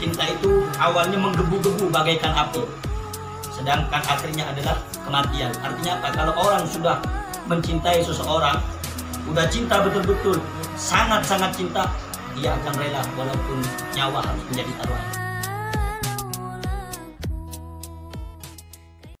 cinta itu awalnya menggebu-gebu bagaikan api. Sedangkan akhirnya adalah kematian. Artinya apa? Kalau orang sudah mencintai seseorang udah cinta betul-betul sangat-sangat cinta dia akan rela walaupun nyawa harus menjadi taruhan.